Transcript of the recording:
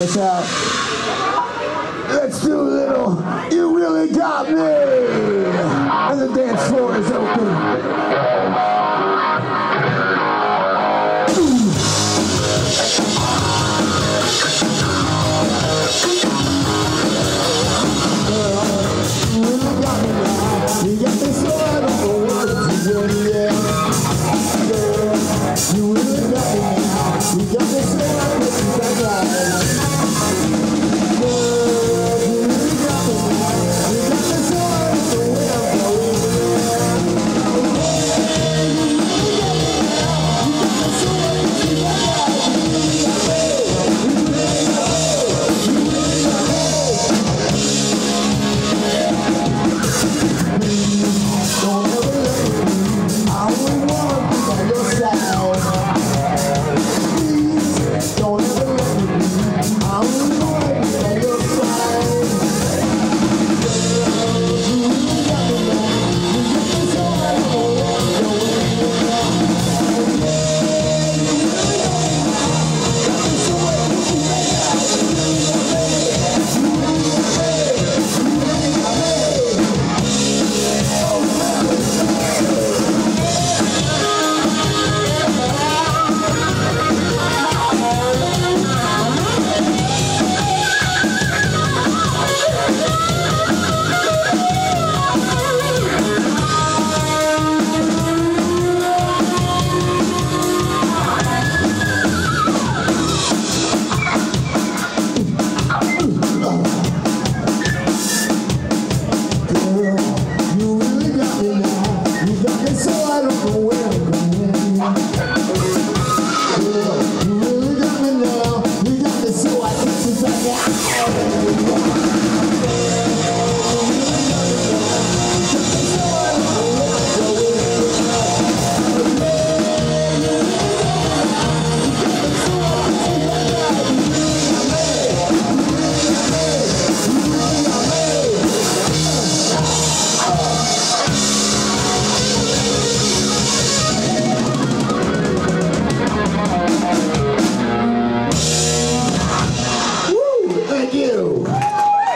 Uh, it's out. Let's do a little. You really got me.